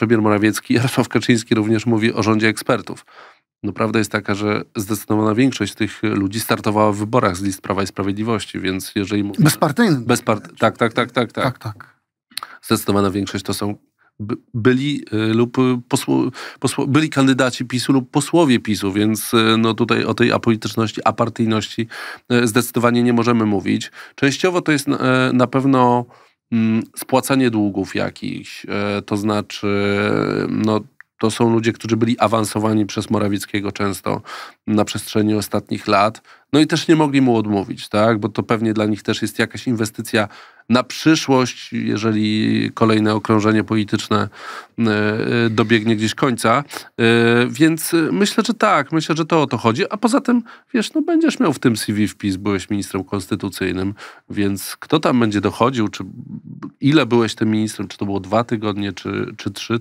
premier Morawiecki, Jarosław Kaczyński również mówi o rządzie ekspertów. No prawda jest taka, że zdecydowana większość tych ludzi startowała w wyborach z list Prawa i Sprawiedliwości, więc jeżeli... Mówimy, Bezpartyjnym. Bezpart... Tak, tak, tak, tak, tak. Tak, tak. Zdecydowana większość to są by- byli y, lub posło, posło, byli kandydaci PiSu lub posłowie PiSu, więc y, no tutaj o tej apolityczności, apartyjności y, zdecydowanie nie możemy mówić. Częściowo to jest na, pewno spłacanie długów jakichś, e, to znaczy no to są ludzie, którzy byli awansowani przez Morawieckiego często na przestrzeni ostatnich lat. No i też nie mogli mu odmówić, tak? Bo to pewnie dla nich też jest jakaś inwestycja na przyszłość, jeżeli kolejne okrążenie polityczne e, e, dobiegnie gdzieś końca. E, Więc myślę, że tak, myślę, że to o to chodzi. A poza tym, wiesz, no będziesz miał w tym CV wpis, byłeś ministrem konstytucyjnym, więc kto tam będzie dochodził, czy ile byłeś tym ministrem, czy to było dwa tygodnie, czy, czy trzy,